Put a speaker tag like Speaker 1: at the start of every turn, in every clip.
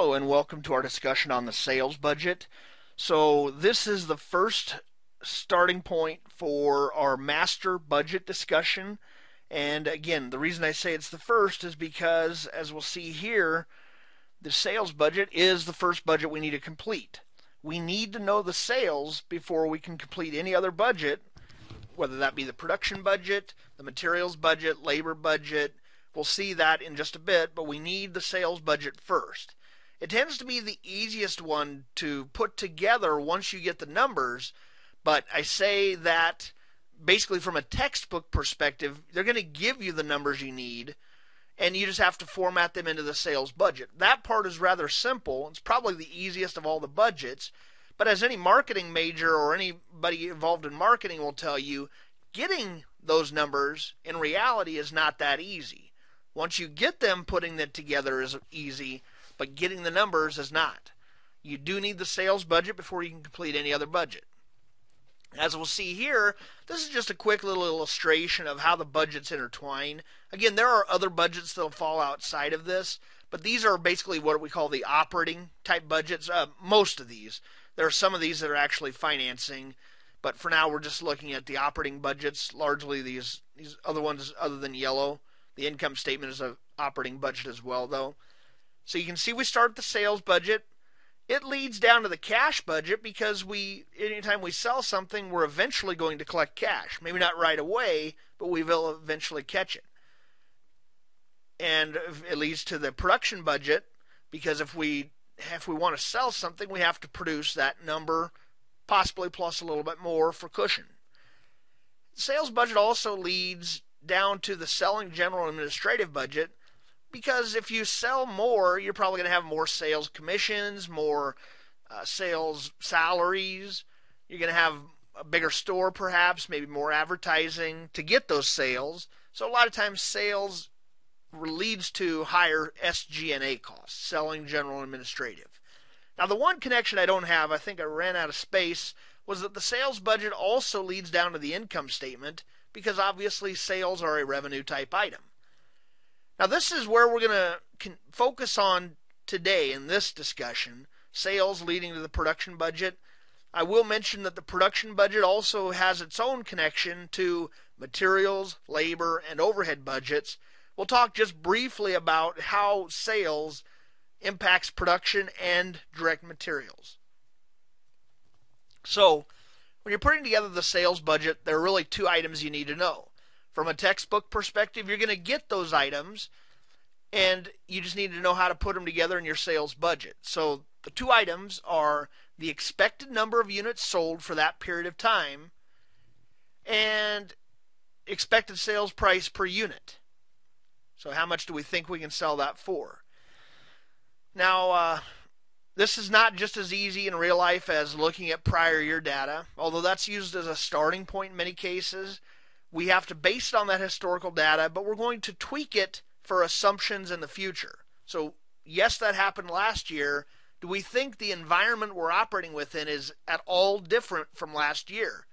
Speaker 1: Hello and welcome to our discussion on the sales budget. So this is the first starting point for our master budget discussion. And again, the reason I say it's the first is because as we'll see here, the sales budget is the first budget we need to complete. We need to know the sales before we can complete any other budget, whether that be the production budget, the materials budget, labor budget. We'll see that in just a bit, but we need the sales budget first. It tends to be the easiest one to put together once you get the numbers, but I say that basically from a textbook perspective, they're going to give you the numbers you need and you just have to format them into the sales budget. That part is rather simple. It's probably the easiest of all the budgets. But as any marketing major or anybody involved in marketing will tell you, getting those numbers in reality is not that easy. Once you get them, putting them together is easy, but getting the numbers is not. You do need the sales budget before you can complete any other budget. As we'll see here, this is just a quick little illustration of how the budgets intertwine. Again, there are other budgets that'll fall outside of this, but these are basically what we call the operating type budgets. Uh, most of these. There are some of these that are actually financing, but for now we're just looking at the operating budgets. Largely these these other ones, other than yellow, the income statement is an operating budget as well, though. So you can see we start the sales budget. It leads down to the cash budget because we anytime we sell something we're eventually going to collect cash. Maybe not right away but we will eventually catch it. And it leads to the production budget because if we if we want to sell something we have to produce that number possibly plus a little bit more for cushion. Sales budget also leads down to the selling general administrative budget because if you sell more, you're probably going to have more sales commissions, more uh, sales salaries. You're going to have a bigger store, perhaps, maybe more advertising to get those sales. So a lot of times, sales leads to higher SG&A costs, selling, general, administrative. Now, the one connection I don't have, I think I ran out of space, was that the sales budget also leads down to the income statement because obviously sales are a revenue type item. Now, this is where we're going to focus on today in this discussion sales leading to the production budget. I will mention that the production budget also has its own connection to materials, labor, and overhead budgets. We'll talk just briefly about how sales impacts production and direct materials. So, when you're putting together the sales budget, there are really two items you need to know. From a textbook perspective, you're going to get those items, and you just need to know how to put them together in your sales budget. So the two items are the expected number of units sold for that period of time and expected sales price per unit. So, how much do we think we can sell that for? Now, uh, this is not just as easy in real life as looking at prior year data, although that's used as a starting point in many cases. We have to base it on that historical data, but we're going to tweak it for assumptions in the future. So, yes, that happened last year. Do we think the environment we're operating within is at all different from last year?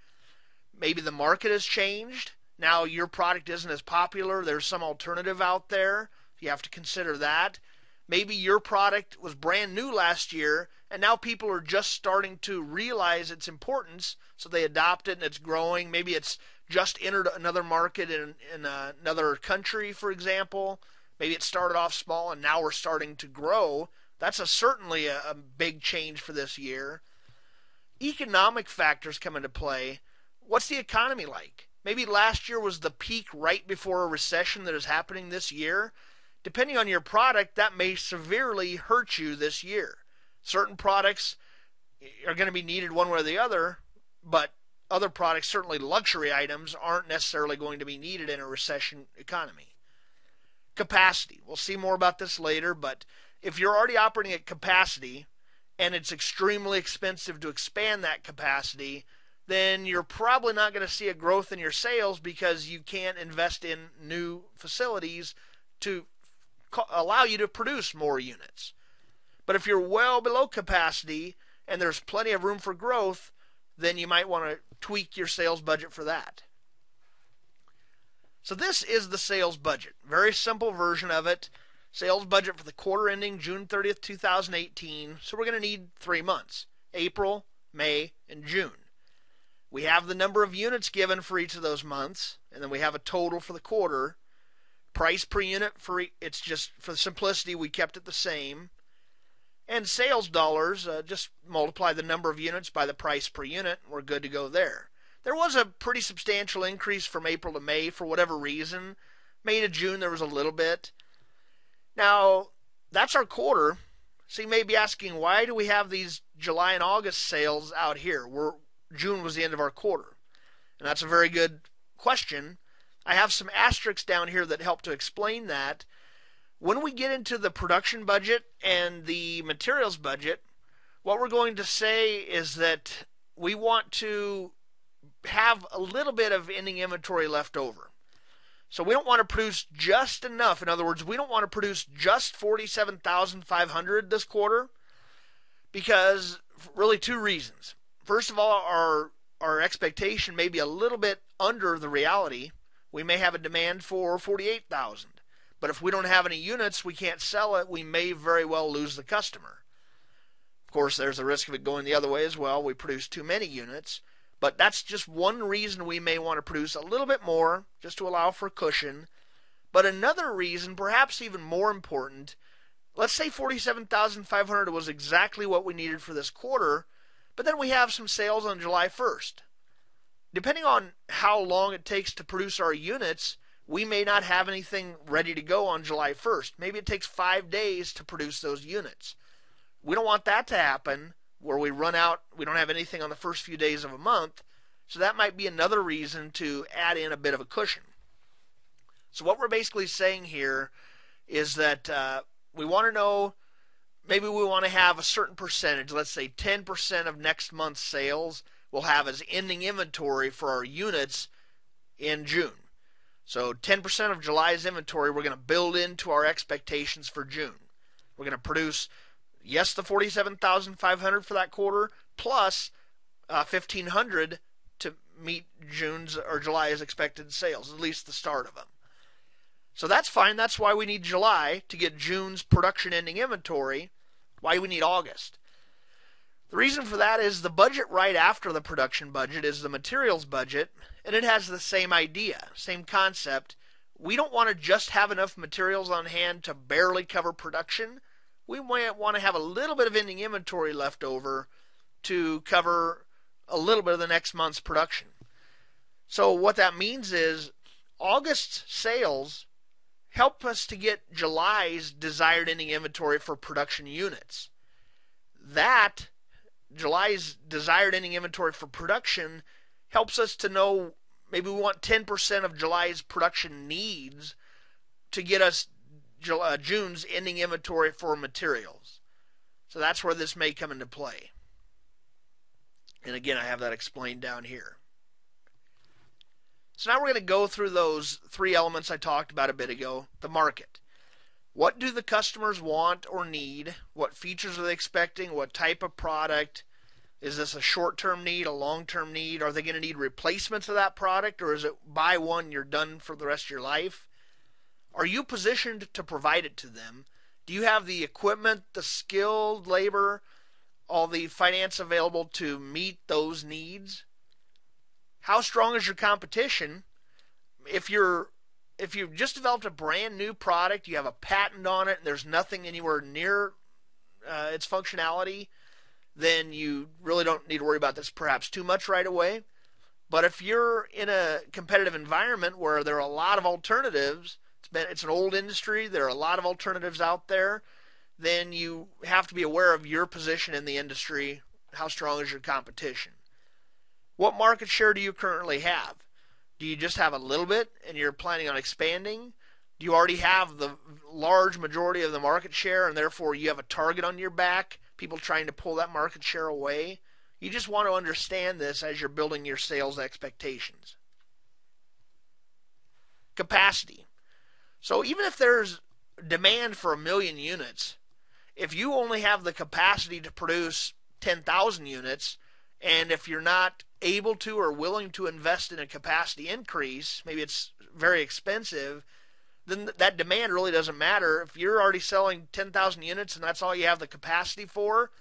Speaker 1: Maybe the market has changed. Now your product isn't as popular. There's some alternative out there. You have to consider that. Maybe your product was brand new last year and now people are just starting to realize its importance, so they adopt it and it's growing. Maybe it's just entered another market in, in uh, another country, for example. Maybe it started off small and now we're starting to grow. That's a, certainly a, a big change for this year. Economic factors come into play. What's the economy like? Maybe last year was the peak right before a recession that is happening this year. Depending on your product, that may severely hurt you this year. Certain products are going to be needed one way or the other, but other products, certainly luxury items, aren't necessarily going to be needed in a recession economy. Capacity. We'll see more about this later, but if you're already operating at capacity and it's extremely expensive to expand that capacity, then you're probably not going to see a growth in your sales because you can't invest in new facilities to allow you to produce more units. But if you're well below capacity and there's plenty of room for growth, then you might want to tweak your sales budget for that. So this is the sales budget. Very simple version of it. sales budget for the quarter ending June 30th, 2018. So we're going to need three months April, May, and June. We have the number of units given for each of those months, and then we have a total for the quarter. Price per unit for it's just for simplicity we kept it the same. And sales dollars, uh, just multiply the number of units by the price per unit, we're good to go there. There was a pretty substantial increase from April to May for whatever reason. May to June there was a little bit. Now, that's our quarter. So you may be asking, why do we have these July and August sales out here? We're, June was the end of our quarter. And that's a very good question. I have some asterisks down here that help to explain that. When we get into the production budget and the materials budget, what we're going to say is that we want to have a little bit of ending inventory left over. So we don't want to produce just enough. In other words, we don't want to produce just 47,500 this quarter because really two reasons. First of all, our our expectation may be a little bit under the reality. We may have a demand for 48,000. But if we don't have any units, we can't sell it, we may very well lose the customer. Of course, there's a risk of it going the other way as well. We produce too many units. But that's just one reason we may want to produce a little bit more, just to allow for cushion. But another reason, perhaps even more important, let's say 47,500 was exactly what we needed for this quarter, but then we have some sales on July 1st. Depending on how long it takes to produce our units, we may not have anything ready to go on July 1st. Maybe it takes five days to produce those units. We don't want that to happen where we run out, we don't have anything on the first few days of a month. So that might be another reason to add in a bit of a cushion. So what we're basically saying here is that uh, we want to know maybe we want to have a certain percentage, let's say 10% of next month's sales we'll have as ending inventory for our units in June. So 10% of July's inventory we're going to build into our expectations for June. We're going to produce yes, the 47,500 for that quarter plus uh, 1,500 to meet June's or July's expected sales, at least the start of them. So that's fine. That's why we need July to get June's production ending inventory. Why we need August? The reason for that is the budget right after the production budget is the materials budget, and it has the same idea, same concept. We don't want to just have enough materials on hand to barely cover production we might want to have a little bit of ending inventory left over to cover a little bit of the next month's production. So what that means is August's sales help us to get July's desired ending inventory for production units. That July's desired ending inventory for production helps us to know maybe we want 10% of July's production needs to get us uh, June's ending inventory for materials. So that's where this may come into play. And again, I have that explained down here. So now we're going to go through those three elements I talked about a bit ago the market. What do the customers want or need? What features are they expecting? What type of product? Is this a short term need, a long term need? Are they going to need replacements of that product, or is it buy one, you're done for the rest of your life? Are you positioned to provide it to them? Do you have the equipment, the skilled labor, all the finance available to meet those needs? How strong is your competition? If you're if you've just developed a brand new product, you have a patent on it, and there's nothing anywhere near uh, its functionality, then you really don't need to worry about this perhaps too much right away. But if you're in a competitive environment where there are a lot of alternatives, it's been it's an old industry. There are a lot of alternatives out there. Then you have to be aware of your position in the industry. How strong is your competition? What market share do you currently have? Do you just have a little bit and you're planning on expanding? Do you already have the large majority of the market share and therefore you have a target on your back, people trying to pull that market share away? You just want to understand this as you're building your sales expectations. Capacity. So even if there's demand for a million units, if you only have the capacity to produce 10,000 units, and if you're not able to or willing to invest in a capacity increase, maybe it's very expensive, then that demand really doesn't matter. If you're already selling 10,000 units and that's all you have the capacity for,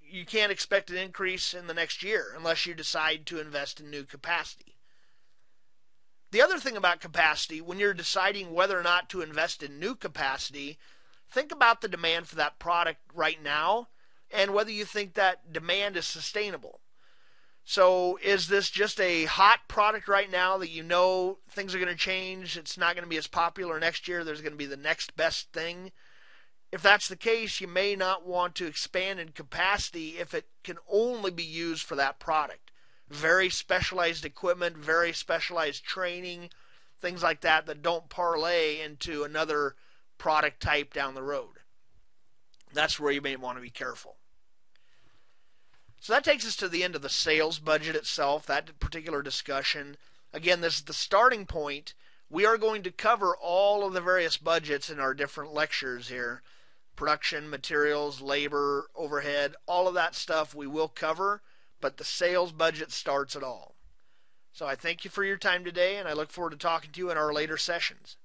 Speaker 1: you can't expect an increase in the next year unless you decide to invest in new capacity. The other thing about capacity, when you're deciding whether or not to invest in new capacity, think about the demand for that product right now and whether you think that demand is sustainable. So, is this just a hot product right now that you know things are going to change? It's not going to be as popular next year. There's going to be the next best thing. If that's the case, you may not want to expand in capacity if it can only be used for that product. Very specialized equipment, very specialized training, things like that that don't parlay into another product type down the road. That's where you may want to be careful. So that takes us to the end of the sales budget itself, that particular discussion. Again, this is the starting point. We are going to cover all of the various budgets in our different lectures here production, materials, labor, overhead, all of that stuff we will cover, but the sales budget starts it all. So I thank you for your time today, and I look forward to talking to you in our later sessions.